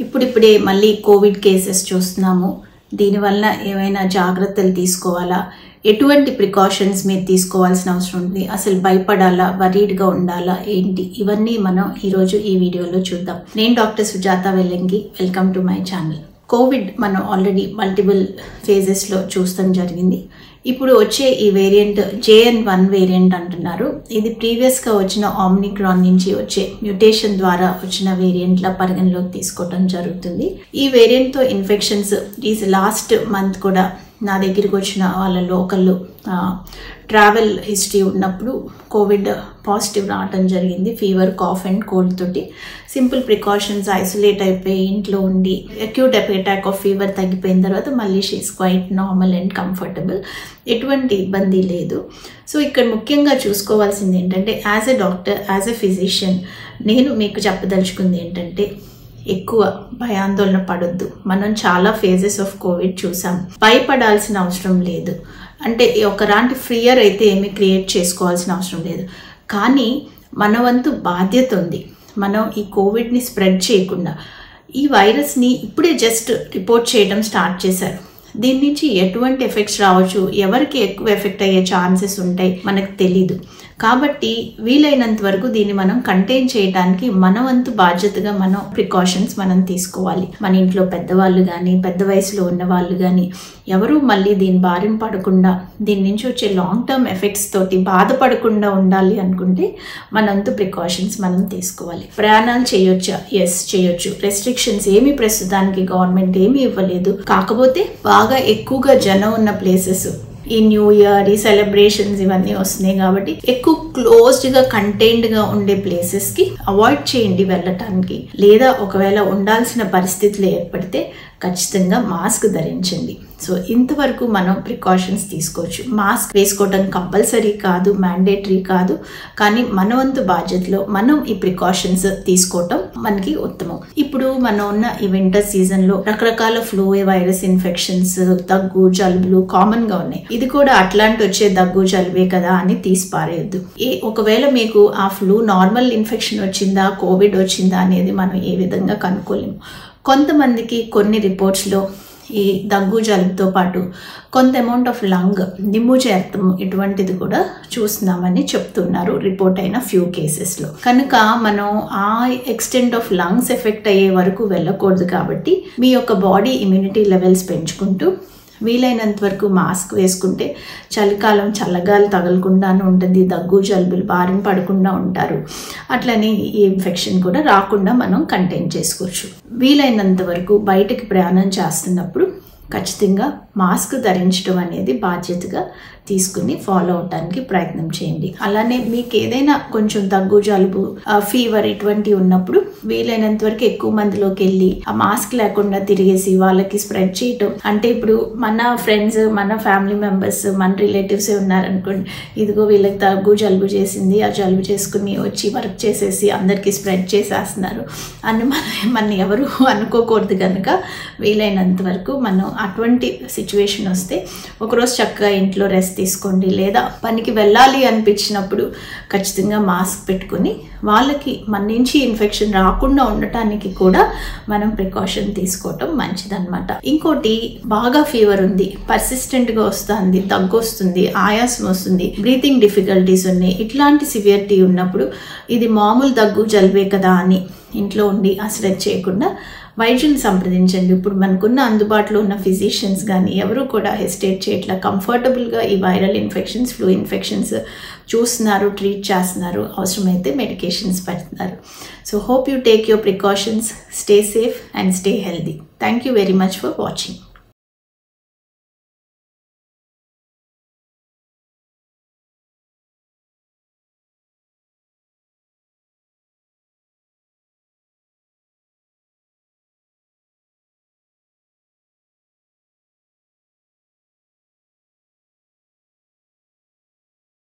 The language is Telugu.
ఇప్పుడిప్పుడే మళ్ళీ కోవిడ్ కేసెస్ చూస్తున్నాము. దీనివల్ల ఏమైనా జాగ్రత్తలు తీసుకోవాలా? ఎటువంటి ప్రికాషన్స్ మీరు తీసుకోవాల్సిన అవసరం ఉంది? అసలు భయపడాలా? వరీడ్గా ఉండాలా? ఏంటి? ఇవన్నీ మనం ఈరోజు ఈ వీడియోలో చూద్దాం. నేను doctor Sujatha Vellangi. Welcome to my channel. Covid మనం ఆల్రెడీ మల్టిపుల్ ఫేజెస్లో చూస్తాం జరిగింది. ఇప్పుడు వచ్చే ఈ వేరియంట్ జేఎన్ వన్ వేరియంట్ అంటున్నారు. ఇది ప్రీవియస్గా వచ్చిన ఆమ్నిక్రాన్ నుంచి వచ్చే మ్యూటేషన్ ద్వారా వచ్చిన వేరియంట్ల పరిగణలోకి తీసుకోవడం జరుగుతుంది. ఈ వేరియంట్తో ఇన్ఫెక్షన్స్ ఈజ్ లాస్ట్ మంత్ కూడా నా దగ్గరికి వచ్చిన వాళ్ళ ఒకళ్ళు ట్రావెల్ హిస్టరీ ఉన్నప్పుడు కోవిడ్ పాజిటివ్ రావటం జరిగింది. ఫీవర్ కాఫ్ అండ్ కోల్డ్ తోటి. సింపుల్ ప్రికాషన్స్ ఐసోలేట్ అయిపోయి ఇంట్లో ఉండి అక్యూట్ అటాక్ ఆఫ్ ఫీవర్ తగ్గిపోయిన తర్వాత మళ్ళీ she's quite normal and comfortable ఎటువంటి ఇబ్బంది లేదు. సో ఇక్కడ ముఖ్యంగా చూసుకోవాల్సింది ఏంటంటే as a doctor as a physician నేను మీకు చెప్పదలుచుకుంది ఏంటంటే ఎక్కువ భయాందోళన పడొద్దు. మనం చాలా ఫేజెస్ ఆఫ్ కోవిడ్ చూసాం. భయపడాల్సిన అవసరం లేదు. అంటే ఒకలాంటి ఫ్రియర్ అయితే ఏమీ క్రియేట్ చేసుకోవాల్సిన అవసరం లేదు. కానీ మన వంతు బాధ్యత ఉంది. మనం ఈ కోవిడ్ని స్ప్రెడ్ చేయకుండా. ఈ వైరస్ని ఇప్పుడే జస్ట్ రిపోర్ట్ చేయడం స్టార్ట్ చేశారు. దీని నుంచి ఎటువంటి ఎఫెక్ట్స్ రావచ్చు ఎవరికి ఎక్కువ ఎఫెక్ట్ అయ్యే ఛాన్సెస్ ఉంటాయి మనకు తెలీదు. కాబట్టి వీలైనంత వరకు దీన్ని మనం కంటైన్ చేయడానికి మన వంతు బాధ్యతగా మనం ప్రికాషన్స్ మనం తీసుకోవాలి. మన ఇంట్లో పెద్దవాళ్ళు కానీ పెద్ద వయసులో ఉన్న వాళ్ళు కానీ ఎవరూ మళ్ళీ దీని బారిన పడకుండా దీని నుంచి వచ్చే లాంగ్ టర్మ్ ఎఫెక్ట్స్ తోటి బాధపడకుండా ఉండాలి అనుకుంటే మనంతు ప్రికాషన్స్ మనం తీసుకోవాలి. ప్రయాణాలు చేయొచ్చా? ఎస్ చేయొచ్చు. రెస్ట్రిక్షన్స్ ఏమి ప్రస్తుతానికి గవర్నమెంట్ ఏమీ ఇవ్వలేదు. కాకపోతే బాగా ఎక్కువగా జనం ఉన్న ప్లేసెస్ ఈ న్యూ ఇయర్ ఈ సెలబ్రేషన్స్ ఇవన్నీ వస్తున్నాయి కాబట్టి ఎక్కువ క్లోజ్డ్గా కంటైన్డ్గా ఉండే ప్లేసెస్కి అవాయిడ్ చేయండి వెళ్ళటానికి. లేదా ఒకవేళ ఉండాల్సిన పరిస్థితులు ఏర్పడితే ఖచ్చితంగా మాస్క్ ధరించండి. సో ఇంతవరకు మనం ప్రికాషన్స్ తీసుకోవచ్చు. మాస్క్ వేసుకోవడం కంపల్సరీ కాదు మ్యాండేటరీ కాదు. కానీ మన వంతు బాధ్యతలో మనం ఈ ప్రికాషన్స్ తీసుకోవటం మనకి ఉత్తమం. ఇప్పుడు మనం ఉన్న ఈ వింటర్ సీజన్లో రకరకాల ఫ్లూ వైరస్ ఇన్ఫెక్షన్స్ దగ్గు జలుబులు కామన్గా ఉన్నాయి. ఇది కూడా అట్లాంటి వచ్చే దగ్గు జలుబే కదా అని తీసి పారేయద్దు ఏ ఒకవేళ మీకు ఆ ఫ్లూ నార్మల్ ఇన్ఫెక్షన్ వచ్చిందా కోవిడ్ వచ్చిందా అనేది మనం ఏ విధంగా కనుక్కోలేము. కొంతమందికి కొన్ని రిపోర్ట్స్లో ఈ దగ్గు జలుబుతో పాటు కొంత అమౌంట్ ఆఫ్ లంగ్ నిమ్ము చేరతం ఇటువంటిది కూడా చూస్తున్నామని చెప్తున్నారు రిపోర్ట్ అయిన ఫ్యూ కేసెస్లో కనుక మనం ఆ ఎక్స్టెంట్ ఆఫ్ లంగ్స్ ఎఫెక్ట్ అయ్యే వరకు వెళ్ళకూడదు కాబట్టి మీ యొక్క బాడీ ఇమ్యూనిటీ లెవెల్స్ పెంచుకుంటూ వీలైనంత వరకు మాస్క్ వేసుకుంటే చలికాలం చల్లగాలి తగలకుండానే ఉంటుంది దగ్గు జలుబులు బారిన పడకుండా ఉంటారు. అట్లనే ఈ ఇన్ఫెక్షన్ కూడా రాకుండా మనం కంటైన్ చేసుకోవచ్చు. వీలైనంత వరకు బయటకి ప్రయాణం చేస్తున్నప్పుడు ఖచ్చితంగా మాస్క్ ధరించడం అనేది బాధ్యతగా తీసుకుని ఫాలో అవడానికి ప్రయత్నం చేయండి. అలానే మీకు ఏదైనా కొంచెం దగ్గు జలుబు ఫీవర్ ఇటువంటి ఉన్నప్పుడు వీలైనంత వరకు ఎక్కువ మందిలోకి వెళ్ళి ఆ మాస్క్ లేకుండా తిరిగేసి వాళ్ళకి స్ప్రెడ్ చేయటం. అంటే ఇప్పుడు మన ఫ్రెండ్స్ మన ఫ్యామిలీ మెంబర్స్ మన రిలేటివ్స్ ఉన్నారనుకోండి ఇదిగో వీళ్ళకి దగ్గు జలుబు చేసింది ఆ జలుబు చేసుకుని వచ్చి వర్క్ చేసేసి అందరికీ స్ప్రెడ్ చేసేస్తున్నారు అని మన మన ఎవరు అనుకోకూడదు కనుక వీలైనంత వరకు మనం అటువంటి సిచ్యువేషన్ వస్తే ఒకరోజు చక్కగా ఇంట్లో రెస్ట్ తీసుకోండి. లేదా పనికి వెళ్ళాలి అనిపించినప్పుడు ఖచ్చితంగా మాస్క్ పెట్టుకుని వాళ్ళకి మన నుంచి ఇన్ఫెక్షన్ రాకుండా ఉండటానికి కూడా మనం ప్రికాషన్ తీసుకోవటం మంచిదన్నమాట. ఇంకోటి బాగా ఫీవర్ ఉంది పర్సిస్టెంట్గా వస్తుంది దగ్గు వస్తుంది ఆయాసం వస్తుంది బ్రీతింగ్ డిఫికల్టీస్ ఉన్నాయి. ఇట్లాంటి సివియరిటీ ఉన్నప్పుడు ఇది మామూలు దగ్గు జలుబే కదా అని ఇంట్లో ఉండి అసలు చేయకుండా వైద్యుని సంప్రదించండి. ఇప్పుడు మనకున్న అందుబాటులో ఉన్న ఫిజిషియన్స్ కానీ ఎవరు కూడా హెసిటేట్ చేయట్లా. కంఫర్టబుల్గా ఈ వైరల్ ఇన్ఫెక్షన్స్ ఫ్లూ ఇన్ఫెక్షన్స్ చూస్తున్నారు ట్రీట్ చేస్తున్నారు. అవసరమైతే మెడికేషన్స్ పెడుతున్నారు. So hope you take your precautions stay safe and stay healthy thank you very much for watching